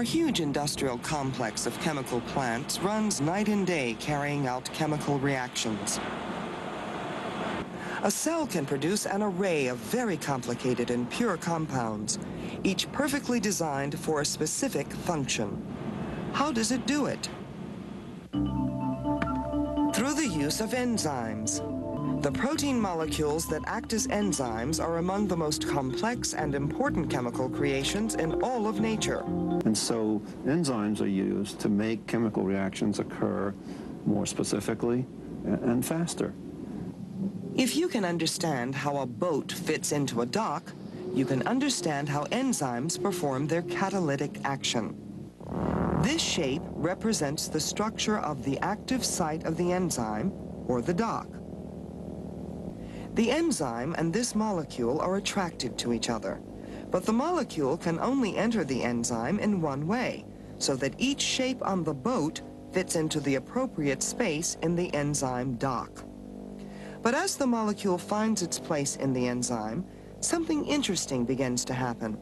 Our huge industrial complex of chemical plants runs night and day carrying out chemical reactions. A cell can produce an array of very complicated and pure compounds, each perfectly designed for a specific function. How does it do it? Through the use of enzymes. The protein molecules that act as enzymes are among the most complex and important chemical creations in all of nature. And so enzymes are used to make chemical reactions occur more specifically and faster. If you can understand how a boat fits into a dock, you can understand how enzymes perform their catalytic action. This shape represents the structure of the active site of the enzyme, or the dock. The enzyme and this molecule are attracted to each other, but the molecule can only enter the enzyme in one way, so that each shape on the boat fits into the appropriate space in the enzyme dock. But as the molecule finds its place in the enzyme, something interesting begins to happen.